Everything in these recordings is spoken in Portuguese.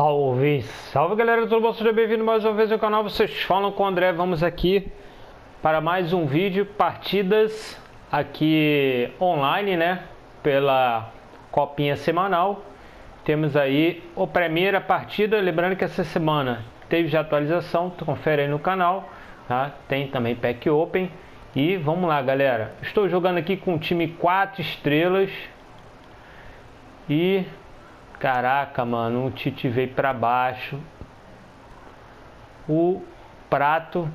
Salve, salve galera, tudo bom? Seja bem-vindo mais uma vez ao canal, vocês falam com o André, vamos aqui para mais um vídeo, partidas aqui online, né, pela copinha semanal, temos aí a primeira partida, lembrando que essa semana teve já atualização, confere aí no canal, tá? tem também Pack Open, e vamos lá galera, estou jogando aqui com o time 4 estrelas, e Caraca, mano, o Tite veio para baixo. O prato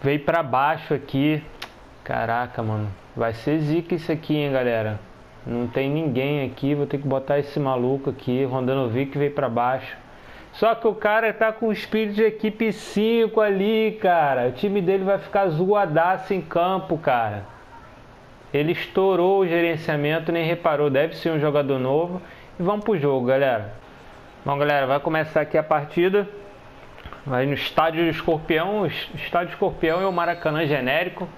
veio para baixo aqui. Caraca, mano. Vai ser zica isso aqui, hein, galera. Não tem ninguém aqui. Vou ter que botar esse maluco aqui. Rondanovic veio para baixo. Só que o cara tá com o espírito de equipe 5 ali, cara. O time dele vai ficar zoadaço em campo, cara. Ele estourou o gerenciamento, nem reparou. Deve ser um jogador novo. E vamos pro jogo, galera. Bom, galera, vai começar aqui a partida. Vai no estádio do Escorpião. Estádio Escorpião é o Maracanã genérico.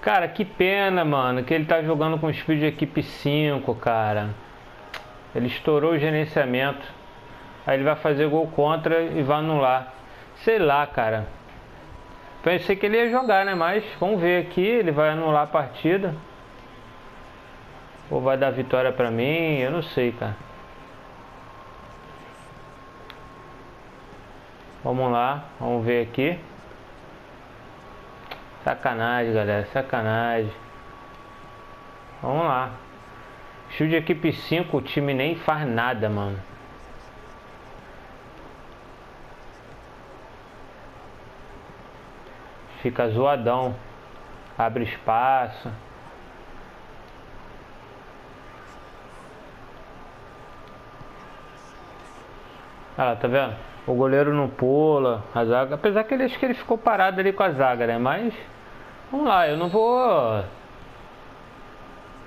Cara, que pena, mano, que ele tá jogando com speed equipe 5, cara. Ele estourou o gerenciamento. Aí ele vai fazer gol contra e vai anular. Sei lá, cara. Pensei que ele ia jogar, né? Mas vamos ver aqui. Ele vai anular a partida. Ou vai dar vitória pra mim? Eu não sei, cara. Vamos lá, vamos ver aqui. Sacanagem, galera, sacanagem. Vamos lá. Chute de equipe 5, o time nem faz nada, mano. Fica zoadão. Abre espaço. Ah, tá vendo? O goleiro não pula, a zaga. Apesar que ele acho que ele ficou parado ali com a zaga, né? Mas vamos lá, eu não vou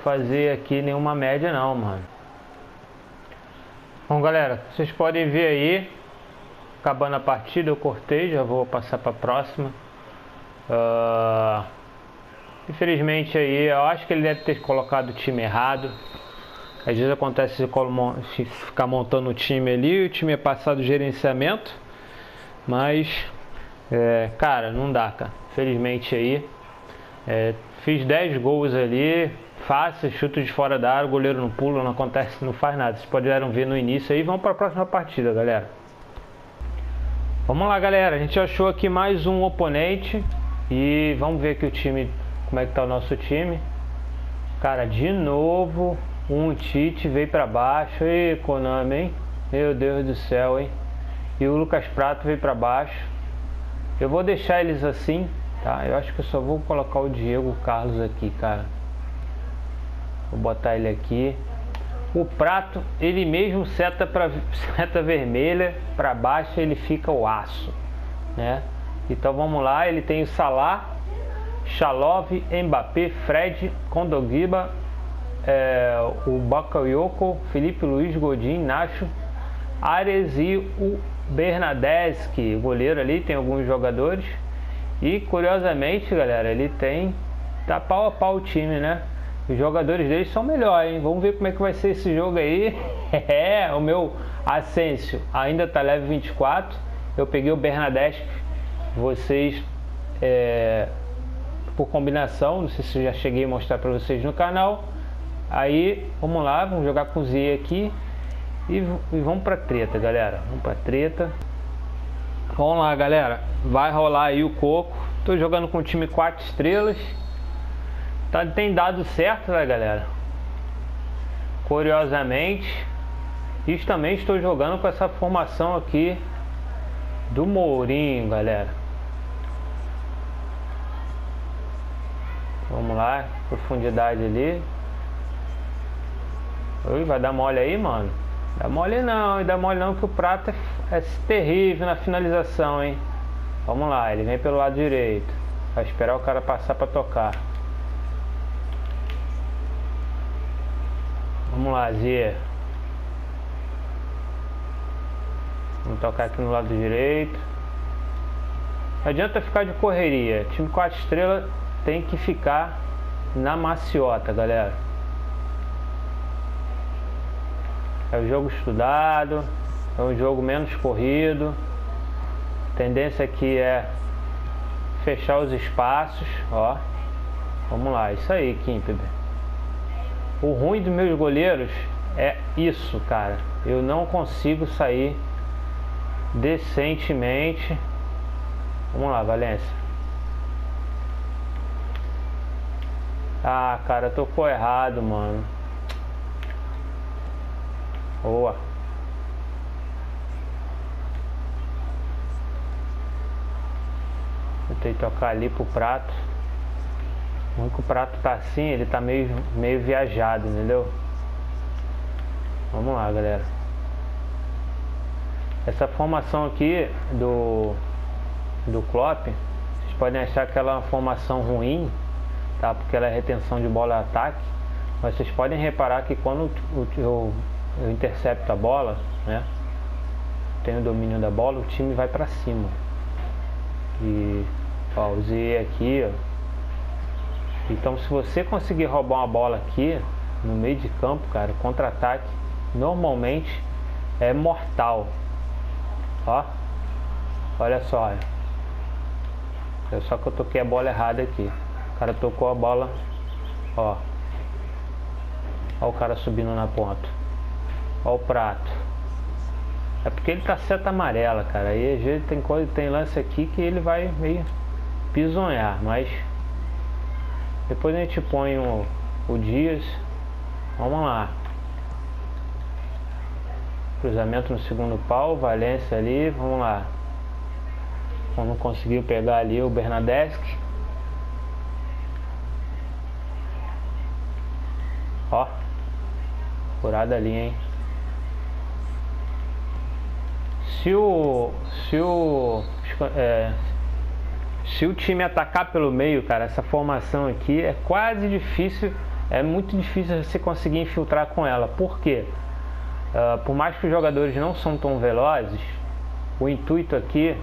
fazer aqui nenhuma média não, mano. Bom galera, vocês podem ver aí Acabando a partida eu cortei, já vou passar para próxima uh, Infelizmente aí, eu acho que ele deve ter colocado o time errado às vezes acontece ficar montando o time ali, o time é passado gerenciamento, mas, é, cara, não dá, cara. Felizmente aí, é, fiz 10 gols ali, fácil, chuto de fora da área, o goleiro não pula, não acontece, não faz nada. Vocês puderam ver no início aí, vamos para a próxima partida, galera. Vamos lá, galera, a gente achou aqui mais um oponente e vamos ver aqui o time, como é que tá o nosso time. Cara, de novo, um Tite veio para baixo. E Konami, hein? Meu Deus do céu, hein? E o Lucas Prato veio para baixo. Eu vou deixar eles assim, tá? Eu acho que eu só vou colocar o Diego Carlos aqui, cara. Vou botar ele aqui. O prato, ele mesmo seta para seta vermelha, para baixo ele fica o aço, né? Então vamos lá, ele tem o Salah, Chalov, Mbappé, Fred, Kondogiba, é, o Bakayoko, Felipe Luiz, Godin, Nacho, Ares e o Bernadeschi, goleiro ali, tem alguns jogadores. E curiosamente, galera, ele tem tá pau a pau o time, né? Os jogadores deles são melhores, hein? Vamos ver como é que vai ser esse jogo aí. é, o meu Asensio ainda tá leve 24. Eu peguei o Bernadeschi, vocês é, por combinação, não sei se já cheguei a mostrar para vocês no canal. Aí, vamos lá, vamos jogar com Z aqui e, e vamos pra treta, galera. Vamos pra treta. Vamos lá, galera. Vai rolar aí o coco. Tô jogando com o time 4 estrelas. Tá, tem dado certo, né, galera? Curiosamente. E também estou jogando com essa formação aqui do Mourinho, galera. Vamos lá, profundidade ali. Ui, vai dar mole aí, mano? Dá mole não, dá mole não que o prato é, é terrível na finalização, hein? Vamos lá, ele vem pelo lado direito. Vai esperar o cara passar para tocar. Vamos lá, Zia. Vamos tocar aqui no lado direito. Não adianta ficar de correria. Time 4 estrelas tem que ficar na maciota, galera. É o jogo estudado. É um jogo menos corrido. Tendência aqui é fechar os espaços, ó. Vamos lá, isso aí, Kimper. O ruim dos meus goleiros é isso, cara. Eu não consigo sair decentemente. Vamos lá, Valência. Ah, cara, tocou errado, mano. Boa. Tentei tocar ali pro prato. O único prato tá assim, ele tá meio, meio viajado, entendeu? Vamos lá, galera. Essa formação aqui do, do Klopp, vocês podem achar que ela é uma formação ruim, tá? Porque ela é retenção de bola ataque. Mas vocês podem reparar que quando eu, eu intercepto a bola, né? Tenho domínio da bola, o time vai para cima. E ó, usei aqui, ó. Então se você conseguir roubar uma bola aqui no meio de campo, cara, contra-ataque, normalmente é mortal. Ó. Olha só. É só que eu toquei a bola errada aqui. O cara tocou a bola. Ó. Ó o cara subindo na ponta. Ó o prato. É porque ele tá seta amarela, cara. Aí às vezes tem coisa, tem lance aqui que ele vai meio pisonhar, mas depois a gente põe o, o Dias. Vamos lá. Cruzamento no segundo pau, Valência ali, vamos lá. Não conseguiu pegar ali o Bernadeschi. Ó. Furada ali, hein. Se o. Se o. É, se o time atacar pelo meio, cara, essa formação aqui é quase difícil. É muito difícil você conseguir infiltrar com ela. Por quê? Uh, por mais que os jogadores não são tão velozes, o intuito aqui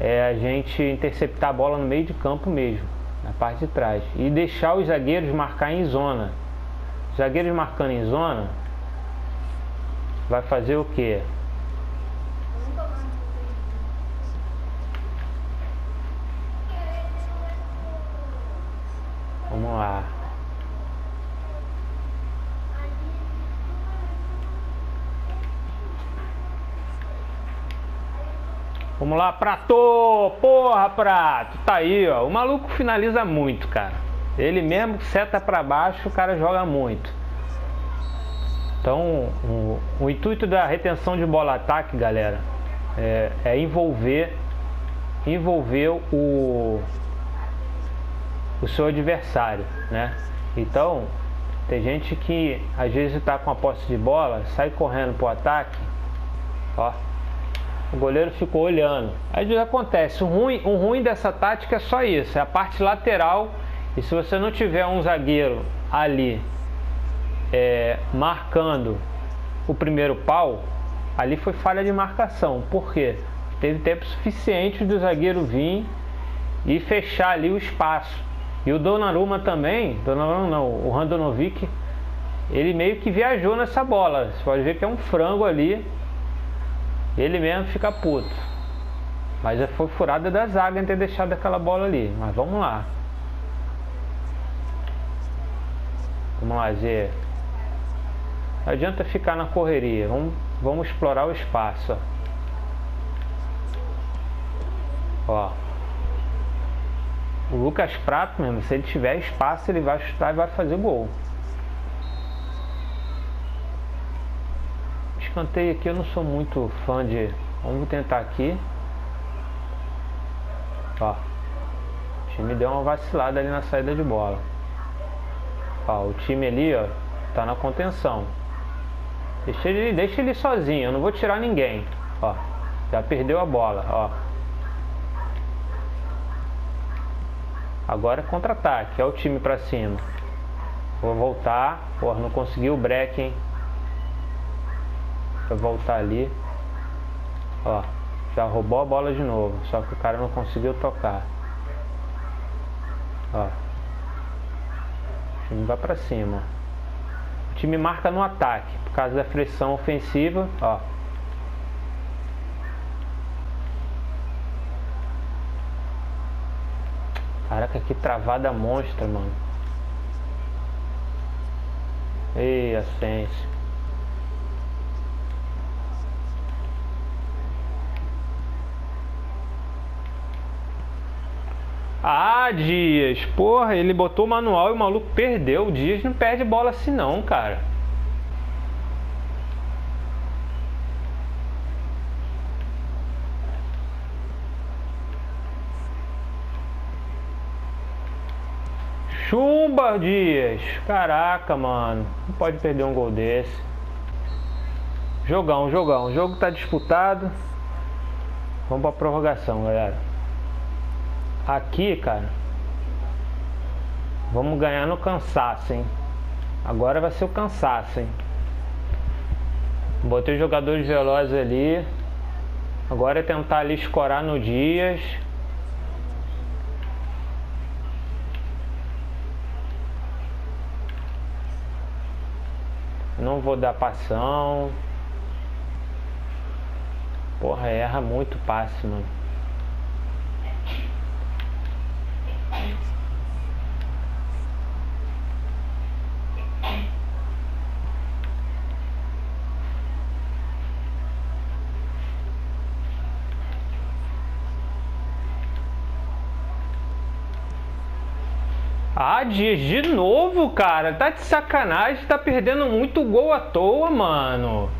é a gente interceptar a bola no meio de campo mesmo, na parte de trás, e deixar os zagueiros marcar em zona. Os zagueiros marcando em zona vai fazer o que? Vamos lá. Vamos lá, Prato! Porra, Prato! Tá aí, ó. O maluco finaliza muito, cara. Ele mesmo seta para baixo, o cara joga muito. Então, o, o, intuito da retenção de bola ataque, galera, é, é envolver, envolver o, o seu adversário, né? Então, tem gente que às vezes está com a posse de bola, sai correndo pro ataque, ó o goleiro ficou olhando. Aí o que acontece? O ruim, o ruim dessa tática é só isso, é a parte lateral. E se você não tiver um zagueiro ali é, marcando o primeiro pau, ali foi falha de marcação. Por quê? Teve tempo suficiente do zagueiro vir e fechar ali o espaço. E o Donnarumma também, Donnarumma não, o Randonovic, ele meio que viajou nessa bola. Você pode ver que é um frango ali ele mesmo fica puto. Mas foi furada da zaga em ter deixado aquela bola ali. Mas vamos lá. Vamos lá, Zé. Não adianta ficar na correria. Vamos, vamos explorar o espaço. Ó. O Lucas Prato mesmo, se ele tiver espaço, ele vai chutar e vai fazer gol. Escanteio aqui eu não sou muito fã de. Vamos tentar aqui. Ó. O time deu uma vacilada ali na saída de bola. Ó, o time ali, ó, tá na contenção. Deixa ele, deixa ele sozinho, eu não vou tirar ninguém. Ó, já perdeu a bola, ó. Agora é contra-ataque, é o time pra cima. Vou voltar. Pô, não conseguiu o break, hein? Pra voltar ali. Ó, já roubou a bola de novo. Só que o cara não conseguiu tocar. Ó. O time vai pra cima. O time marca no ataque. Por causa da pressão ofensiva. Ó. Caraca, que travada monstra, mano. Ei, Ascense. Dias. Porra, ele botou o manual e o maluco perdeu. O Dias não perde bola assim não, cara. Chumba, Dias. Caraca, mano. Não pode perder um gol desse. Jogão, jogão. O jogo tá disputado. Vamos pra prorrogação, galera. Aqui, cara. Vamos ganhar no cansaço, hein? Agora vai ser o cansaço, hein? Botei os jogadores velozes ali. Agora é tentar ali escorar no Dias. Não vou dar passão. Porra, erra muito passe, mano. Ah, Dias, de novo, cara. Tá de sacanagem, tá perdendo muito gol à toa, mano.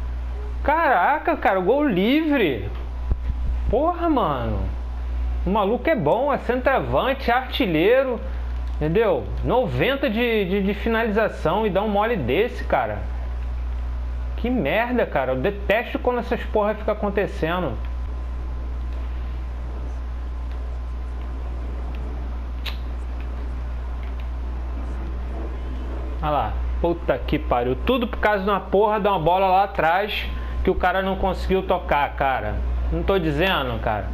Caraca, cara, gol livre. Porra, mano. O maluco é bom, é centroavante, artilheiro. Entendeu? 90 de, de, de finalização e dá um mole desse, cara. Que merda, cara. Eu detesto quando essas porra ficam acontecendo. Olha lá. Puta que pariu. Tudo por causa de uma porra de uma bola lá atrás que o cara não conseguiu tocar, cara. Não tô dizendo, cara.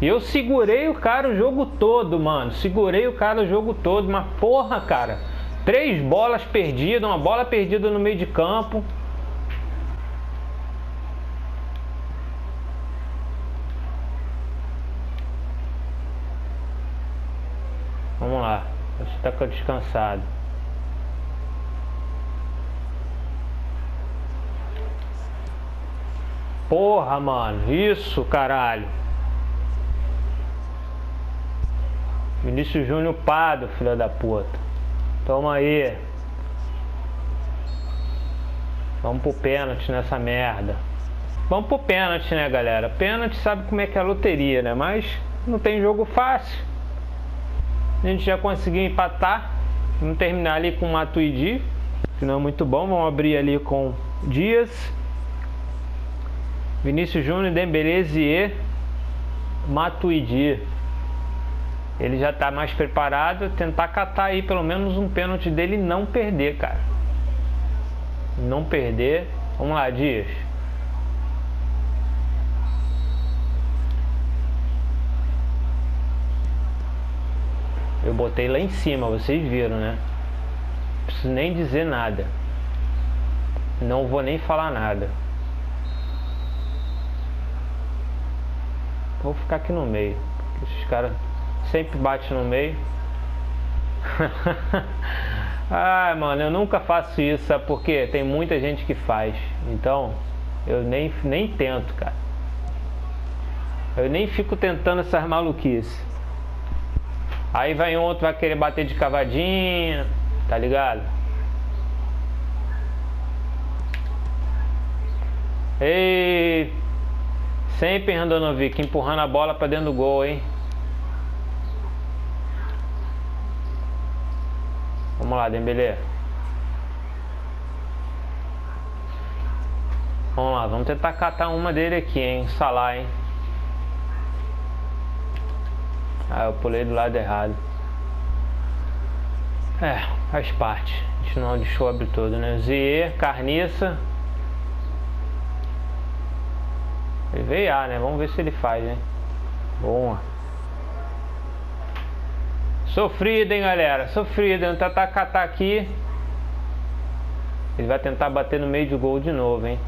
E eu segurei o cara o jogo todo, mano. Segurei o cara o jogo todo. Uma porra, cara. Três bolas perdidas, uma bola perdida no meio de campo. Vamos lá. Você tá descansado. Porra, mano. Isso, caralho. Vinícius Júnior Pado, filha da puta. Toma aí. Vamos pro pênalti nessa merda. Vamos pro pênalti, né, galera? Pênalti sabe como é que é a loteria, né? Mas não tem jogo fácil. A gente já conseguiu empatar. Vamos terminar ali com o Matuidi, que não é muito bom. Vamos abrir ali com Dias. Vinícius Júnior, Dembélé, e Matuidi. Ele já está mais preparado, tentar catar aí pelo menos um pênalti dele e não perder, cara. Não perder. Vamos lá, Dias. Eu botei lá em cima, vocês viram, né? Não preciso nem dizer nada. Não vou nem falar nada. Vou ficar aqui no meio. Esses caras sempre batem no meio. ah, mano, eu nunca faço isso, sabe por quê? Tem muita gente que faz. Então, eu nem, nem tento, cara. Eu nem fico tentando essas maluquices. Aí vai outro, vai querer bater de cavadinha, tá ligado? Ei, Sempre Randonovic empurrando a bola para dentro do gol, hein? Vamos lá, Dembele. Vamos lá, vamos tentar catar uma dele aqui, hein? Salah, hein? Ah, eu pulei do lado errado. É, faz parte. A gente não deixou abrir todo, né? Zie, carniça. Ele veio A, né? Vamos ver se ele faz, né? Boa. Sofrido, hein, galera? Sofrido. Vamos tentar catar aqui. Ele vai tentar bater no meio de gol de novo, hein?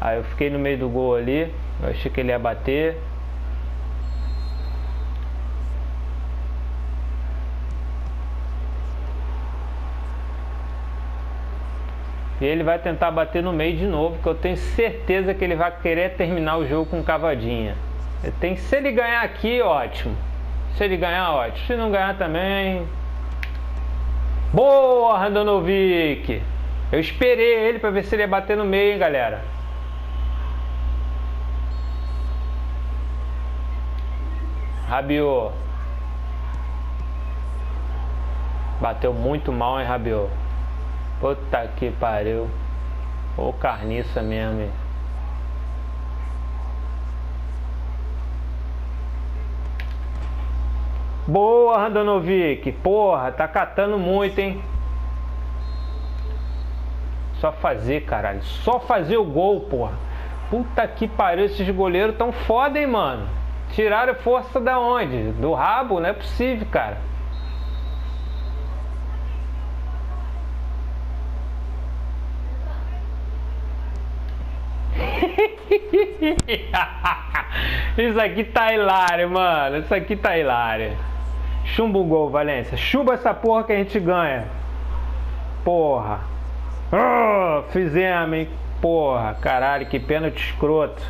Aí eu fiquei no meio do gol ali. Eu achei que ele ia bater. E ele vai tentar bater no meio de novo, que eu tenho certeza que ele vai querer terminar o jogo com cavadinha. Tem, se ele ganhar aqui, ótimo. Se ele ganhar, ótimo. Se não ganhar também. Boa, Randonovic! Eu esperei ele para ver se ele ia bater no meio, hein, galera. Rabiot. Bateu muito mal, hein, Rabiot. Puta que pariu. Ô carniça mesmo. Boa, Randanovic. Porra, tá catando muito, hein? Só fazer, caralho. Só fazer o gol, porra. Puta que pariu, esses goleiros tão foda, hein, mano. Tiraram força da onde? Do rabo? Não é possível, cara. Isso aqui tá hilário, mano. Isso aqui tá hilário. Chumba o gol, Valência. Chuba essa porra que a gente ganha. Porra. Oh, fizemos, hein? Porra, caralho, que pênalti escroto.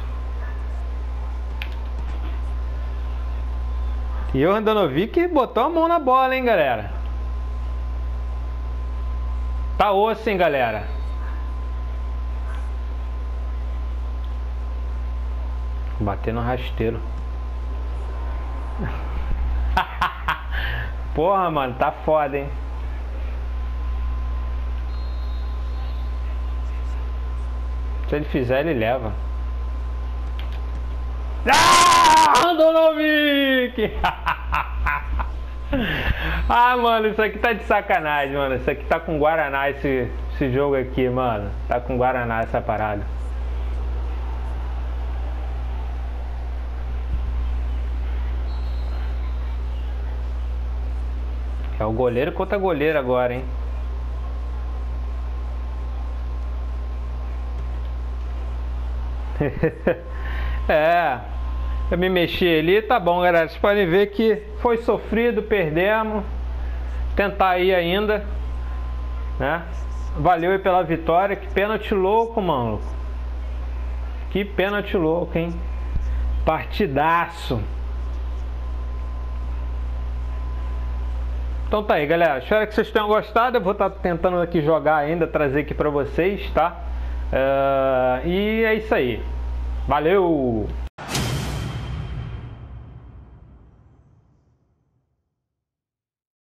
E o Andanovic botou a mão na bola, hein, galera. Tá osso, hein, galera. Bater no rasteiro. Porra, mano, tá foda, hein? Se ele fizer, ele leva. Ah! Andonovic! ah, mano, isso aqui tá de sacanagem, mano. Isso aqui tá com Guaraná, esse, esse jogo aqui, mano. Tá com Guaraná essa parada. É o goleiro contra goleiro agora, hein? é, eu me mexi ali, tá bom, galera. Vocês podem ver que foi sofrido, perdemos. Tentar aí ainda, né? Valeu aí pela vitória. Que pênalti louco, mano. Que pênalti louco, hein? Partidaço. Então tá aí, galera. Espero que vocês tenham gostado. Eu vou estar tá tentando aqui jogar ainda, trazer aqui para vocês, tá? Uh, e é isso aí. Valeu!